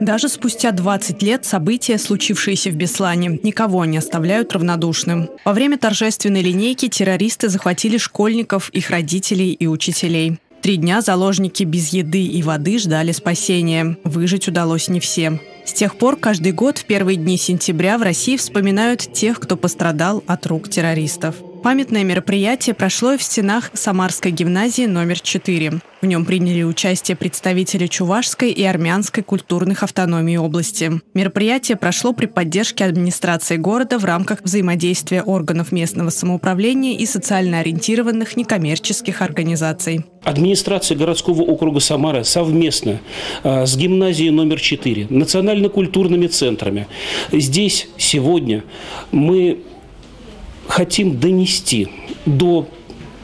Даже спустя 20 лет события, случившиеся в Беслане, никого не оставляют равнодушным. Во время торжественной линейки террористы захватили школьников, их родителей и учителей. Три дня заложники без еды и воды ждали спасения. Выжить удалось не всем. С тех пор каждый год в первые дни сентября в России вспоминают тех, кто пострадал от рук террористов. Памятное мероприятие прошло в стенах Самарской гимназии номер 4. В нем приняли участие представители Чувашской и Армянской культурных автономий области. Мероприятие прошло при поддержке администрации города в рамках взаимодействия органов местного самоуправления и социально ориентированных некоммерческих организаций. Администрация городского округа Самара совместно э, с гимназией номер 4, национально-культурными центрами. Здесь сегодня мы хотим донести до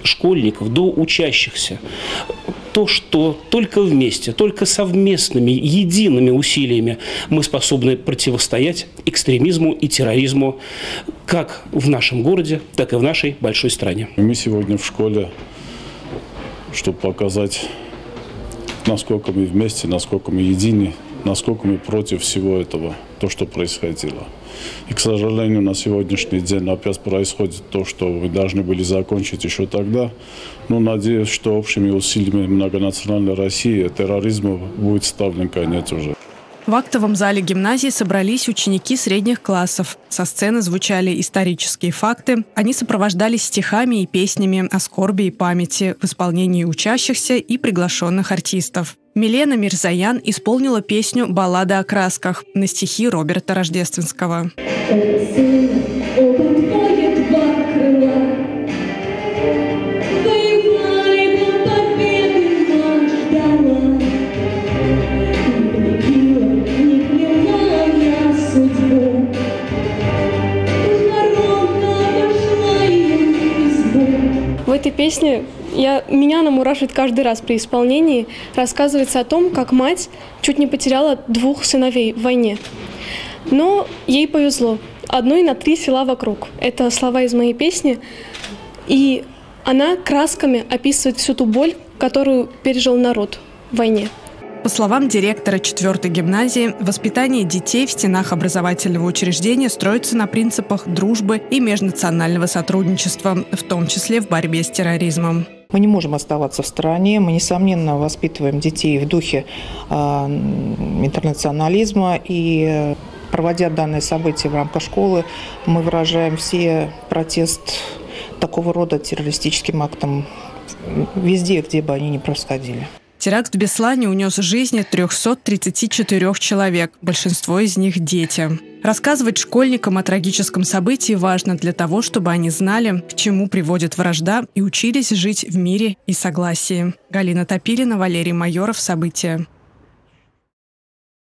школьников, до учащихся то, что только вместе, только совместными, едиными усилиями мы способны противостоять экстремизму и терроризму как в нашем городе, так и в нашей большой стране. Мы сегодня в школе, чтобы показать, насколько мы вместе, насколько мы едины, насколько мы против всего этого, то, что происходило. И, к сожалению, на сегодняшний день опять происходит то, что вы должны были закончить еще тогда. Но надеюсь, что общими усилиями многонациональной России терроризму будет ставлен конец уже. В актовом зале гимназии собрались ученики средних классов. Со сцены звучали исторические факты. Они сопровождались стихами и песнями о скорби и памяти в исполнении учащихся и приглашенных артистов. Милена Мирзаян исполнила песню «Баллада о красках» на стихи Роберта Рождественского. В этой песне я, меня она мурашит каждый раз при исполнении. Рассказывается о том, как мать чуть не потеряла двух сыновей в войне. Но ей повезло. Одной на три села вокруг. Это слова из моей песни. И она красками описывает всю ту боль, которую пережил народ в войне. По словам директора 4 гимназии, воспитание детей в стенах образовательного учреждения строится на принципах дружбы и межнационального сотрудничества, в том числе в борьбе с терроризмом. Мы не можем оставаться в стороне. Мы, несомненно, воспитываем детей в духе э, интернационализма. И проводя данное событие в рамках школы, мы выражаем все протест такого рода террористическим актам везде, где бы они ни происходили. Теракт в Беслане унес жизни 334 человек, большинство из них – дети. Рассказывать школьникам о трагическом событии важно для того, чтобы они знали, к чему приводит вражда и учились жить в мире и согласии. Галина Топилина, Валерий Майоров. События.